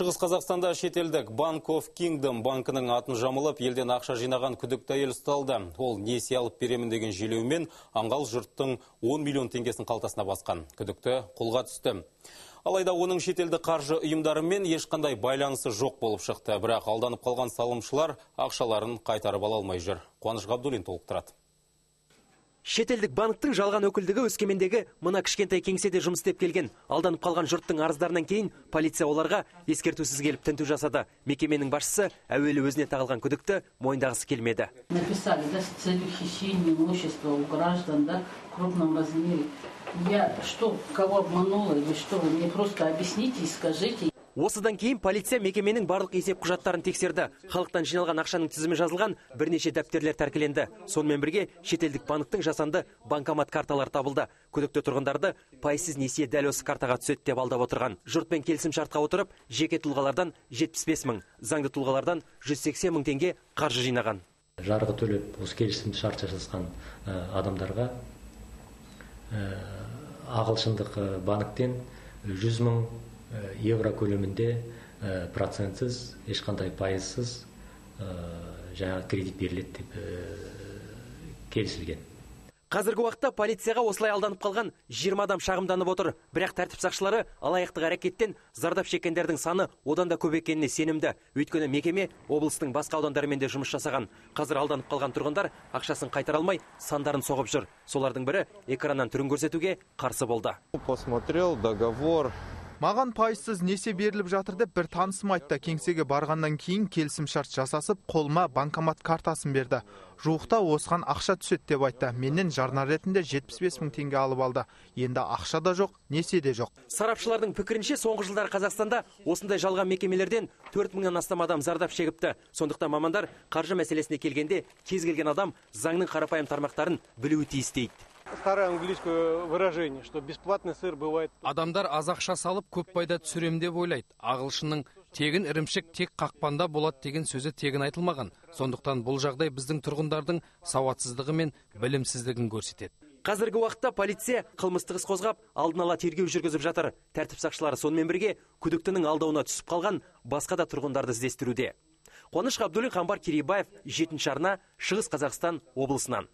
Шығыс Қазақстанда шетелдік Bank of Kingdom банкінің атын жамылып, елден ақша жинаған күдікті әйел ұсталды. Ол несие алып беремін деген желеумен аңғал жұрттың 10 миллион теңгесін қалтасына басқан. Күдікті қолға түсті. Алайда оның шетелді қаржы ұйымдарымен ешқандай байланысы жоқ болып шықты. Бірақ алданып қалған салымшылар ақшаларын қайтарып ала алмай жүр. Қуаныш Ғабдуллин толықтырады. Шетелдік банктың жалған өкілдігі өскемендегі мына кішкентай кеңседе жұмыс істеп келген. Алданып қалған жұрттың арыздарынан кейін полиция оларға ескертусіз келіп тінту жасады. Мекеменің басшысы әуелі өзіне тағылған күдікті мойындағысы келмеді. написали, да, с целью хищения имущества у граждан, да, в крупном размере. Я что, кого обманула или что? Вы мне просто объясните и скажите. Осыдан кейін полиция мекеменің барлық есеп құжаттарын тексерді. Халықтан жиналған ақшаның тізімі жазылған бірнеше дәптерлер тәркіленді. Сонымен бірге шетелдік банктың жасанды банкомат карталары табылды. Күдікті тұрғындарды пайсыз несие дәл осы картаға түседі деп алдап отырған. Жұртпен келісім шартқа отырып, жеке тұлғалардан 75 мың, заңды тұлғалардан 180 мың теңге қаржы жинаған. жарғы төлеп осы келісімді шарт жасасқан ә, адамдарға ә, ағылшындық ә, банктен 100 мың евро көлемінде ә, процентсіз ешқандай пайызсыз ә, жаңағы кредит беріледі деп ә, келісілген Қазіргі уақытта полицияға осылай алданып қалған 20 адам шағымданып отыр. Бірақ тәртіп сақшылары алаяқтық әрекеттен зардап шеккендердің саны одан да көп екеніне сенімді. Өйткені мекеме облыстың басқа аудандарымен де жұмыс жасаған. Қазір алданып қалған тұрғындар ақшасын қайтара алмай сандарын соғып жүр. Солардың бірі экраннан түрін көрсетуге қарсы болды. посмотрел договор Маған пайызсыз несие беріліп жатыр деп бір танысым айтты. Кеңсеге барғаннан кейін келісімшарт жасасып, қолыма банкомат картасын берді. Жуықта осыған ақша түседі деп айтты. Менен жарна ретінде 75 мың теңге алып алды. Енді ақша да жоқ, несие де жоқ. Сарапшылардың пікірінше соңғы жылдары Қазақстанда осындай жалған мекемелерден 4 мыңнан астам адам зардап шегіпті. Сондықтан мамандар қаржы мәселесіне келгенде кез келген адам заңның қарапайым тармақтарын білуі тиіс дейді. Старое английское выражение, что бесплатный сыр бывает адамдар аз ақша салып көп пайда түсірем деп ойлайды ағылшынның тегін ірімшік тек қақпанда болады деген сөзі тегін айтылмаған сондықтан бұл жағдай біздің тұрғындардың сауатсыздығы мен білімсіздігін көрсетеді Қазіргі уақытта полиция қылмыстық іс қозғап, алдын ала тергеу жүргізіп жатыр. Тәртіп сақшылары сонымен бірге күдіктінің алдауына түсіп қалған басқа да тұрғындарды іздестіруде. Қуаныш Ғабдуллин Қамбар Керейбаев, жетінші арна, Шығыс Қазақстан облысынан.